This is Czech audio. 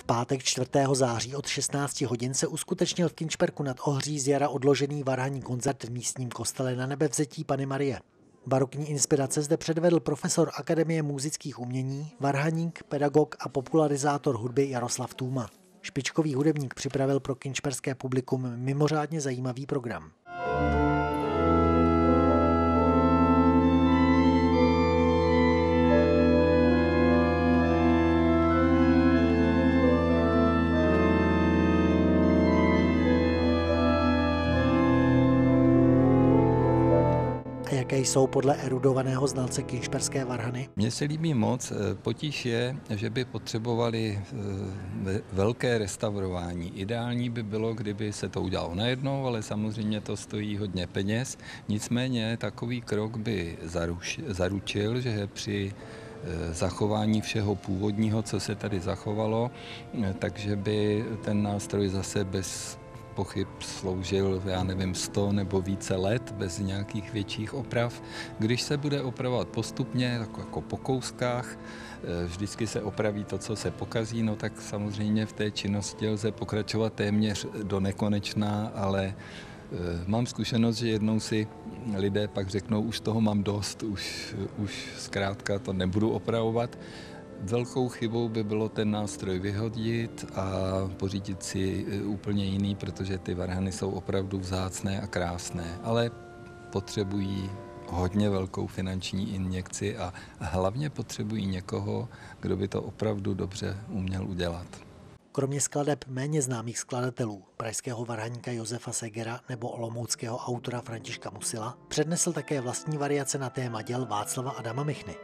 V pátek 4. září od 16 hodin se uskutečnil v Kinčperku nad Ohří z jara odložený varhaní koncert v místním kostele na nebevzetí Pany Marie. Barokní inspirace zde předvedl profesor Akademie muzických umění, varhaník, pedagog a popularizátor hudby Jaroslav Tůma. Špičkový hudebník připravil pro kinčperské publikum mimořádně zajímavý program. Jaké jsou podle erudovaného znalce kinšperské varhany? Mně se líbí moc. Eh, potíž je, že by potřebovali eh, velké restaurování. Ideální by bylo, kdyby se to udělalo najednou, ale samozřejmě to stojí hodně peněz. Nicméně takový krok by zaručil, že při eh, zachování všeho původního, co se tady zachovalo, takže by ten nástroj zase bez pochyb sloužil, já nevím, 100 nebo více let bez nějakých větších oprav. Když se bude opravovat postupně, jako, jako po kouskách, eh, vždycky se opraví to, co se pokazí, no tak samozřejmě v té činnosti lze pokračovat téměř do nekonečna, ale eh, Mám zkušenost, že jednou si lidé pak řeknou, už toho mám dost, už, už zkrátka to nebudu opravovat. Velkou chybou by bylo ten nástroj vyhodit a pořídit si e, úplně jiný, protože ty varhany jsou opravdu vzácné a krásné, ale potřebují hodně velkou finanční injekci a hlavně potřebují někoho, kdo by to opravdu dobře uměl udělat. Kromě skladeb méně známých skladatelů, pražského varhaníka Josefa Segera nebo olomouckého autora Františka Musila, přednesl také vlastní variace na téma děl Václava Adama Michny.